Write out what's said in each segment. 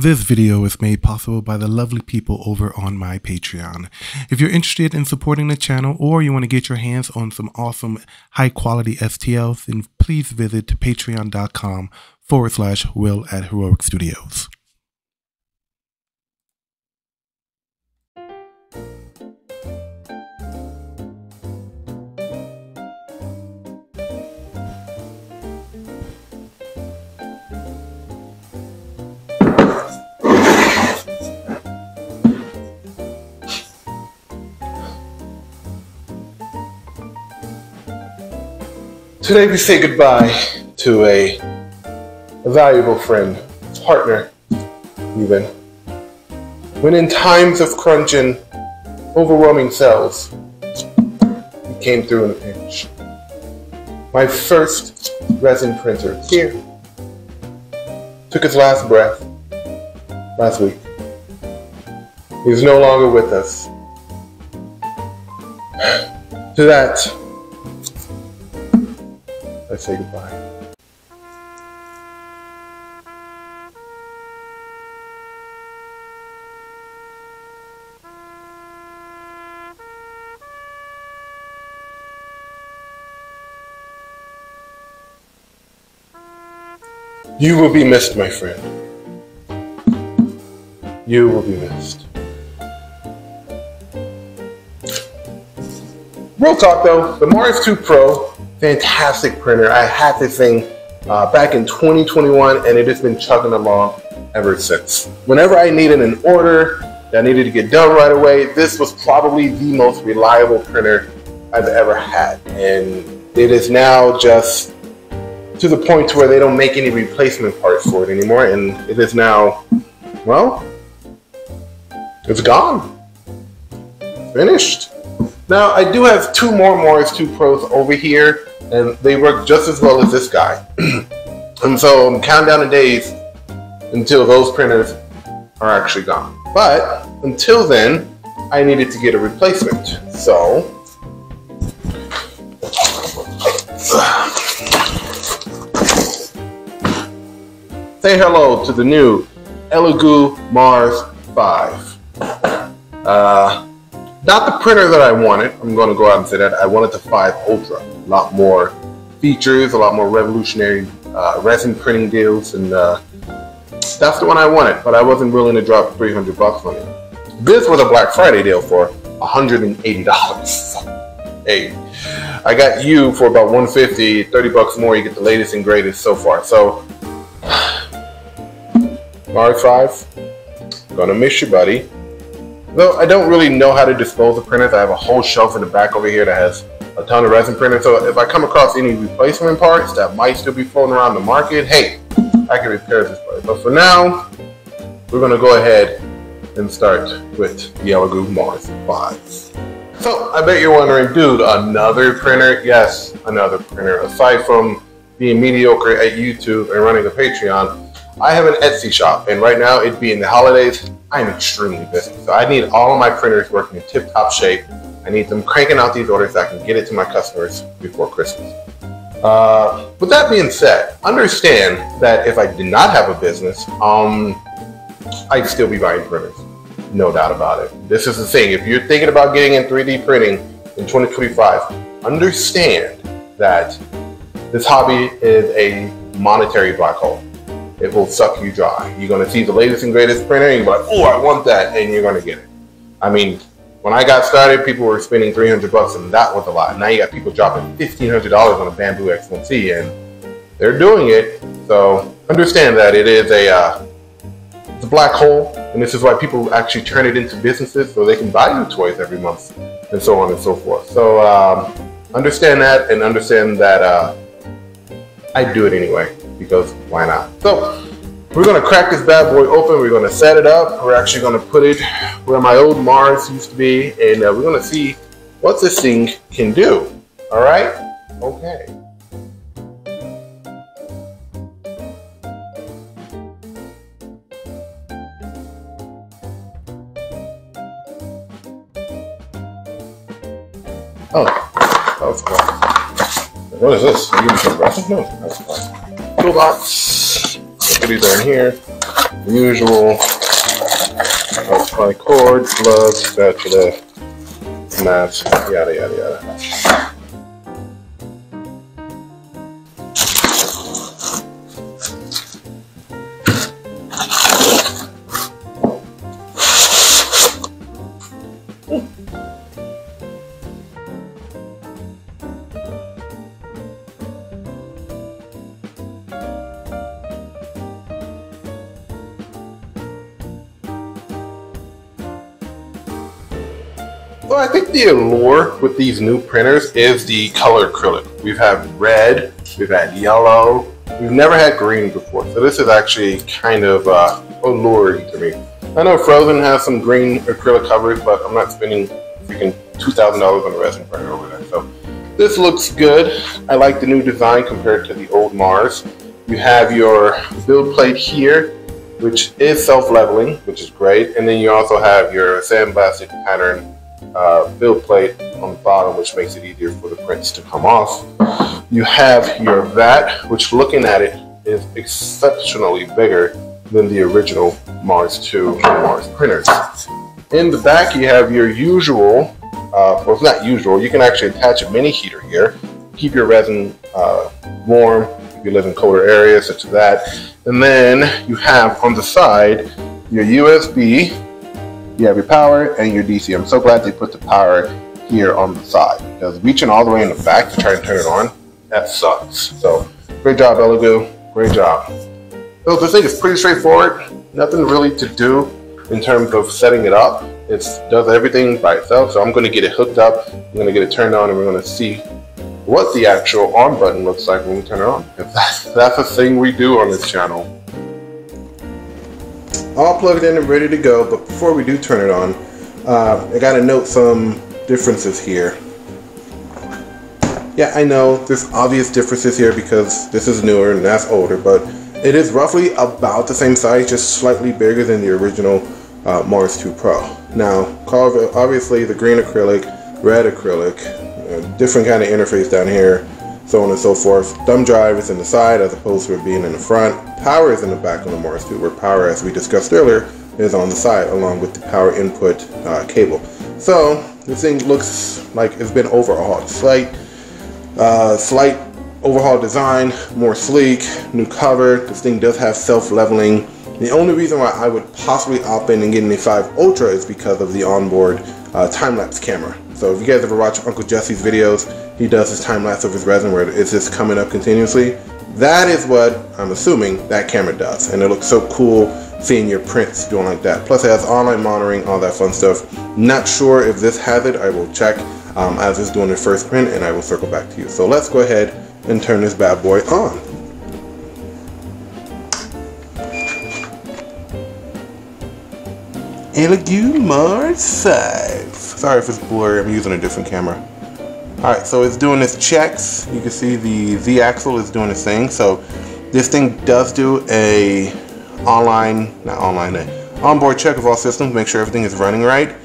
This video is made possible by the lovely people over on my Patreon. If you're interested in supporting the channel or you want to get your hands on some awesome high quality STLs, then please visit patreon.com forward slash will at Heroic Studios. Today we say goodbye to a, a valuable friend, partner, even. When in times of crunch and overwhelming sales, he came through in a pinch. My first resin printer here took his last breath last week. He's no longer with us. To that, Say goodbye. You will be missed, my friend. You will be missed. Real talk though, the Mars 2 Pro, fantastic printer. I had this thing uh, back in 2021 and it has been chugging along ever since. Whenever I needed an order that needed to get done right away, this was probably the most reliable printer I've ever had. And it is now just to the point where they don't make any replacement parts for it anymore. And it is now, well, it's gone. Finished. Now, I do have two more Mars 2 Pros over here, and they work just as well as this guy. and so I'm counting down the days until those printers are actually gone. But until then, I needed to get a replacement. So, say hello to the new Elegoo Mars 5. Uh, not the printer that I wanted. I'm going to go out and say that. I wanted the 5 Ultra. A lot more features, a lot more revolutionary uh, resin printing deals, and uh, that's the one I wanted, but I wasn't willing to drop 300 bucks on it. This was a Black Friday deal for $180. hey, I got you for about 150, 30 bucks more. You get the latest and greatest so far. So, Mars 5, gonna miss you, buddy. Though I don't really know how to dispose of printers, I have a whole shelf in the back over here that has a ton of resin printers. So if I come across any replacement parts that might still be floating around the market, hey, I can repair this part. But for now, we're gonna go ahead and start with the Elegoo Mars 5. So I bet you're wondering, dude, another printer? Yes, another printer. Aside from being mediocre at YouTube and running a Patreon, I have an Etsy shop, and right now, it being the holidays, I'm extremely busy. So I need all of my printers working in tip-top shape. I need them cranking out these orders so I can get it to my customers before Christmas. Uh, with that being said, understand that if I did not have a business, um, I'd still be buying printers. No doubt about it. This is the thing. If you're thinking about getting in 3D printing in 2025, understand that this hobby is a monetary black hole it will suck you dry. You're to see the latest and greatest printer, and you're like, oh, I want that, and you're to get it. I mean, when I got started, people were spending 300 bucks, and that was a lot. Now you got people dropping $1,500 on a Bambu X1C, and they're doing it. So understand that it is a, uh, it's a black hole, and this is why people actually turn it into businesses so they can buy new toys every month, and so on and so forth. So um, understand that, and understand that uh, I do it anyway because why not? So we're gonna crack this bad boy open. We're gonna set it up. We're actually gonna put it where my old Mars used to be, and uh, we're gonna see what this thing can do. All right? Okay. Oh, that was cool. What is this? Are you No, that's fine toolbox. Goodies are in here. usual. Apply cord, glove, spatula, mask, yada yada yada. I think the allure with these new printers is the color acrylic. We've had red, we've had yellow, we've never had green before. So this is actually kind of uh, alluring to me. I know Phrozen has some green acrylic covers, but I'm not spending freaking $2,000 on a resin printer over there. So this looks good. I like the new design compared to the old Mars. You have your build plate here, which is self-leveling, which is great. And then you also have your sandblasted pattern uh, build plate on the bottom, which makes it easier for the prints to come off. You have your vat, which looking at it is exceptionally bigger than the original Mars 2 and Mars printers. In the back, you have your usual, uh, well, it's not usual, you can actually attach a mini heater here, keep your resin uh, warm if you live in colder areas, such as that. And then you have on the side your USB you have your power and your DC. I'm so glad they put the power here on the side because reaching all the way in the back to try and turn it on, that sucks. So great job, Elegoo. Great job. So this thing is pretty straightforward. Nothing really to do in terms of setting it up. It does everything by itself. So I'm going to get it hooked up. I'm going to get it turned on and we're going to see what the actual on button looks like when we turn it on. That's, that's a thing we do on this channel all plugged in and ready to go. But before we do turn it on, uh, I got to note some differences here. Yeah, I know there's obvious differences here because this is newer and that's older, but it is roughly about the same size, just slightly bigger than the original uh, Mars 2 Pro. Now, obviously the green acrylic, red acrylic, different kind of interface down here, so on and so forth. Thumb drive is in the side as opposed to it being in the front. Power is in the back on the Mars 2, where power, as we discussed earlier, is on the side along with the power input uh, cable. So this thing looks like it's been overhauled. Slight, uh, slight overhaul design, more sleek, new cover. This thing does have self-leveling. The only reason why I would possibly opt in and get an A5 Ultra is because of the onboard uh, time-lapse camera. So if you guys ever watch Uncle Jesse's videos, he does his time lapse of his resin where it's just coming up continuously. That is what I'm assuming that camera does. And it looks so cool seeing your prints doing like that. Plus it has online monitoring, all that fun stuff. Not sure if this has it, I will check um, as it's doing the first print and I will circle back to you. So let's go ahead and turn this bad boy on. Elegoo Mars 5. Sorry if it's blurry, I'm using a different camera. Alright, so it's doing its checks. You can see the Z-axle is doing its thing. So this thing does do a online, not online, a onboard check of all systems, make sure everything is running right.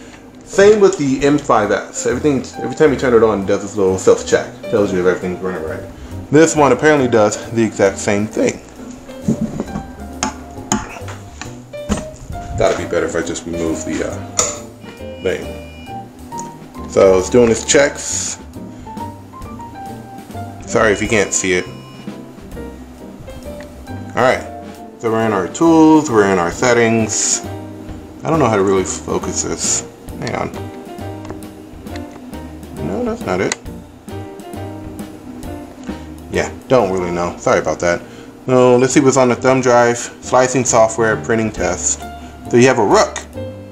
Same with the M5S. Everything, every time you turn it on, it does this little self-check. Tells you if everything's running right. This one apparently does the exact same thing. Gotta be better if I just remove the uh, thing. So it's doing its checks. Sorry if you can't see it. Alright, so we're in our tools, we're in our settings. I don't know how to really focus this. Hang on. No, that's not it. Yeah, don't really know. Sorry about that. No, let's see what's on the thumb drive. Slicing software, printing test. So you have a rook.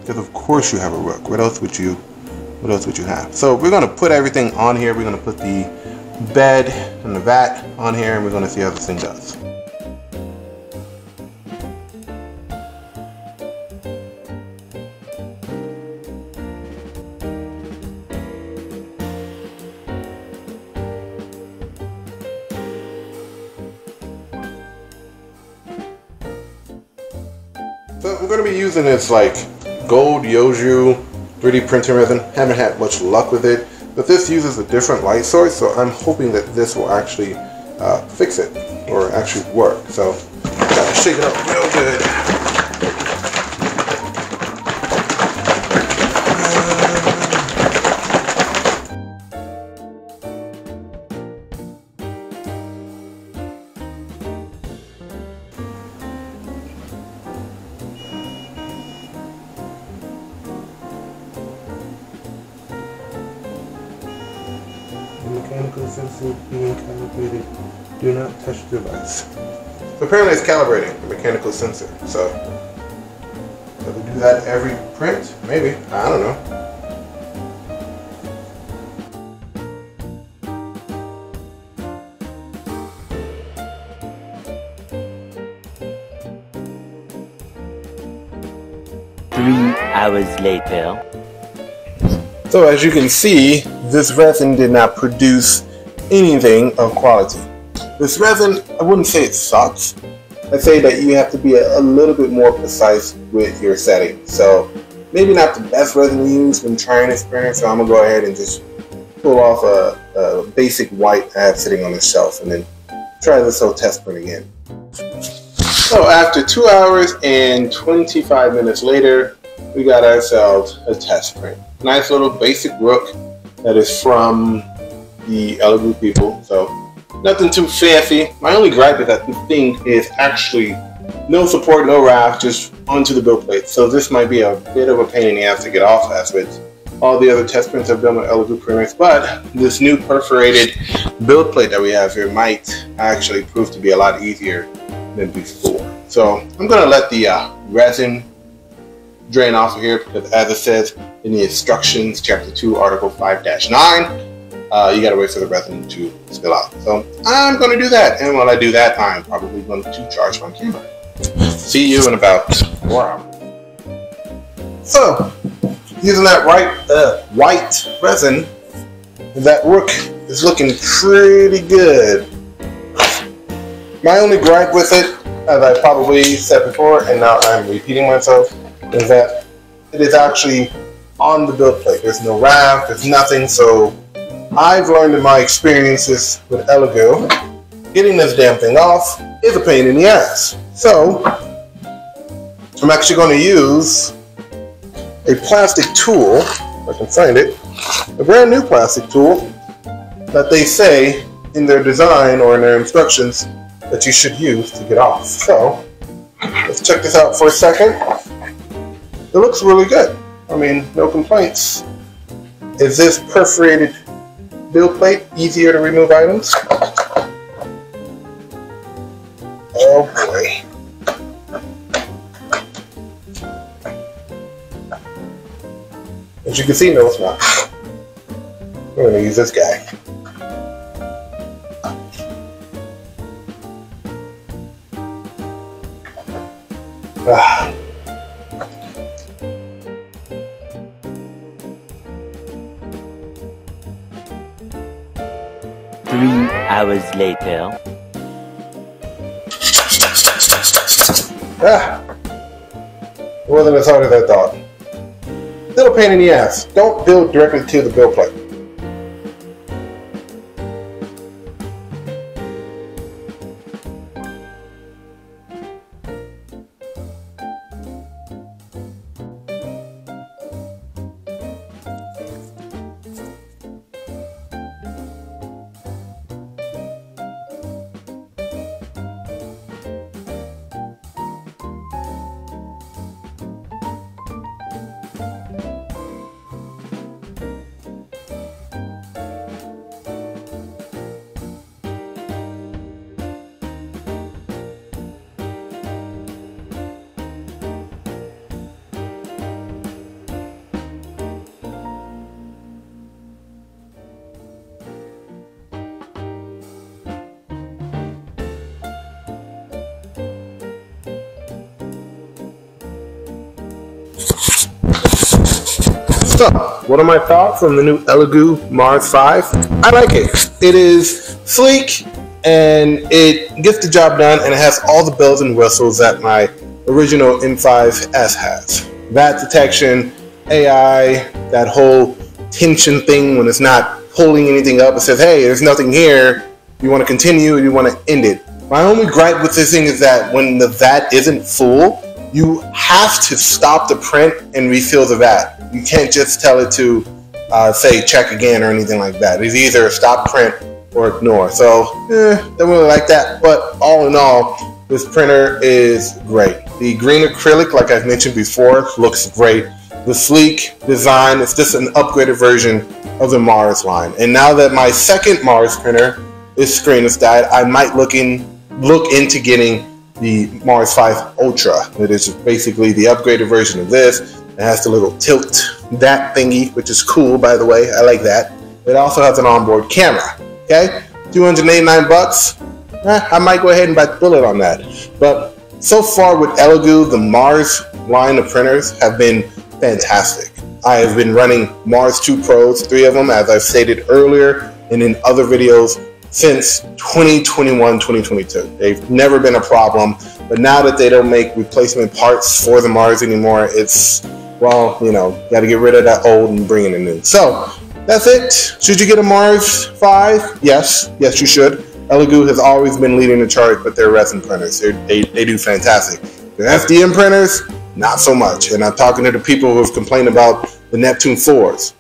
Because of course you have a rook. What else would you what else would you have? So we're gonna put everything on here. We're gonna put the bed and the vat on here and we're gonna see how this thing does. So we're going to be using this like gold Yoju 3D printer resin. Haven't had much luck with it, but this uses a different light source, so I'm hoping that this will actually uh, fix it or actually work. So gotta shake it up real good. Mechanical sensor being calibrated. Do not touch device. So apparently it's calibrating the mechanical sensor. So does it do that every print? Maybe. I don't know. Three hours later. So as you can see, this resin did not produce anything of quality. This resin, I wouldn't say it sucks. I'd say that you have to be a, a little bit more precise with your setting. So maybe not the best resin to use when trying this printer, so I'm gonna go ahead and just pull off a, a basic white I have sitting on the shelf and then try this whole test print again. So after two hours and 25 minutes later, we got ourselves a test print. Nice little basic rook that is from the Elegoo people. So nothing too fancy. My only gripe is that this thing is actually no support, no raft, just onto the build plate. So this might be a bit of a pain in the ass to get off as with all the other test prints I've done with Elegoo printers. But this new perforated build plate that we have here might actually prove to be a lot easier than before. So I'm gonna let the uh, resin drain off of here because as it says in the instructions, chapter 2, article 5-9, uh, you gotta wait for the resin to spill out. So I'm gonna do that. And while I do that, I'm probably going to charge my camera. See you in about four hours. So, using that white, uh, white resin, that rook is looking pretty good. My only gripe with it, as I probably said before, and now I'm repeating myself, is that it is actually on the build plate. There's no raft, there's nothing, so I've learned in my experiences with Elegoo, getting this damn thing off is a pain in the ass. So, I'm actually going to use a plastic tool, if I can find it, a brand new plastic tool that they say in their design or in their instructions that you should use to get off. So, let's check this out for a second. It looks really good. I mean, no complaints. Is this perforated build plate easier to remove items? Oh boy. As you can see, no it's not. We're gonna use this guy. Later. Ah. It wasn't as hard as I thought. Little pain in the ass. Don't build directly to the build plate. So, what are my thoughts on the new Elegoo Mars 5? I like it. It is sleek and it gets the job done and it has all the bells and whistles that my original M5S has. VAT detection, AI, that whole tension thing when it's not pulling anything up. It says, hey, there's nothing here. You want to continue or you want to end it. My only gripe with this thing is that when the VAT isn't full, you have to stop the print and refill the VAT. You can't just tell it to uh, say check again or anything like that. It's either stop print or ignore. So, eh, don't really like that. But all in all, this printer is great. The green acrylic, like I've mentioned before, looks great. the sleek design. It's just an upgraded version of the Mars line. And now that my second Mars printer is screenless died, I might looking look into getting the Mars 5 Ultra. It is basically the upgraded version of this. It has the little tilt that thingy, which is cool by the way. I like that. It also has an onboard camera. Okay, 289 bucks. Eh, I might go ahead and buy the bullet on that. But so far with Elegoo, the Mars line of printers have been fantastic. I have been running Mars 2 Pros, three of them, as I've stated earlier and in other videos since 2021, 2022. They've never been a problem, but now that they don't make replacement parts for the Mars anymore, it's, well, you know, got to get rid of that old and bring in a new. So that's it. Should you get a Mars 5? Yes, yes, you should. Elegoo has always been leading the charge, but they're resin printers. They're, they they do fantastic. They're FDM printers, not so much. And I'm talking to the people who have complained about the Neptune 4s.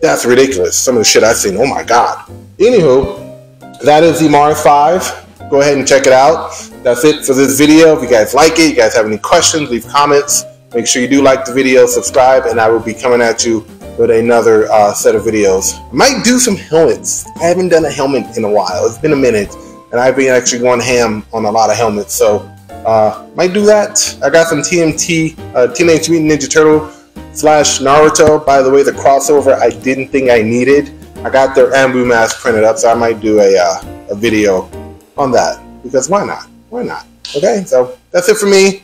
That's ridiculous. Some of the shit I've seen. Oh my God. Anywho, that is the Mars 5. Go ahead and check it out. That's it for this video. If you guys like it, you guys have any questions, leave comments. Make sure you do like the video, subscribe, and I will be coming at you with another uh, set of videos. Might do some helmets. I haven't done a helmet in a while. It's been a minute, and I've been actually going ham on a lot of helmets. So uh, might do that. I got some TMT, uh, Teenage Mutant Ninja Turtle slash Naruto. By the way, the crossover I didn't think I needed. I got their Anbu mask printed up, so I might do a, uh, a video on that because why not? Why not? Okay, so that's it for me.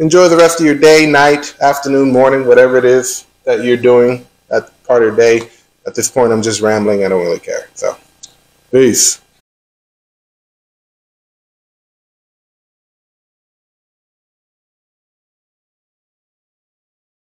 Enjoy the rest of your day, night, afternoon, morning, whatever it is that you're doing that part of your day. At this point, I'm just rambling. I don't really care. So, peace.